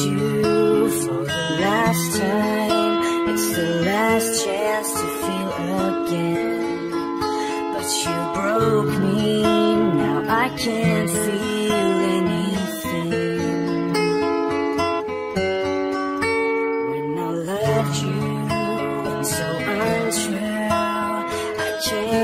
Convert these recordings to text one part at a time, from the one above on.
you for the last time. It's the last chance to feel again. But you broke me, now I can't feel anything. When I loved you, I'm so untrue. I can't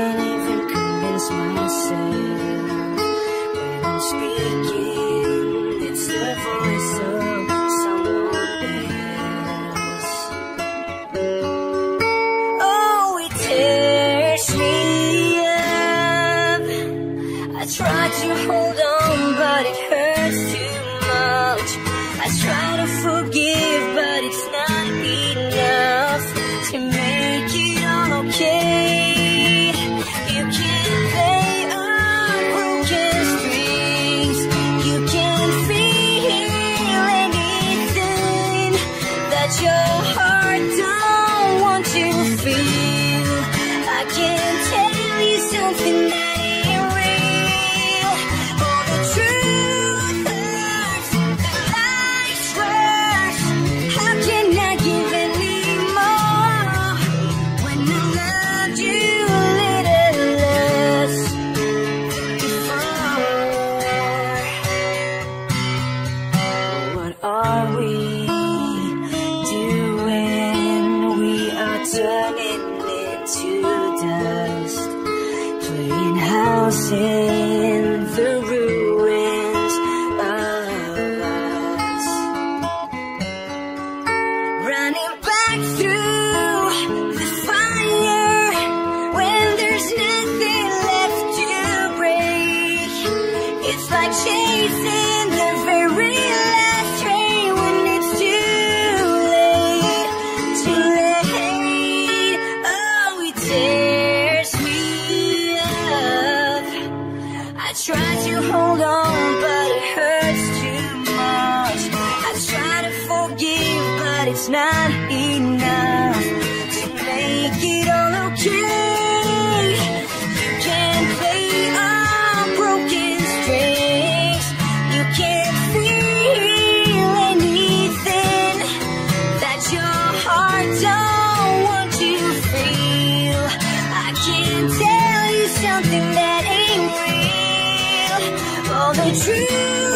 I tried to hold on, but it hurt. turning into dust, playing houses. but it hurts too much. I try to forgive, but it's not enough. the.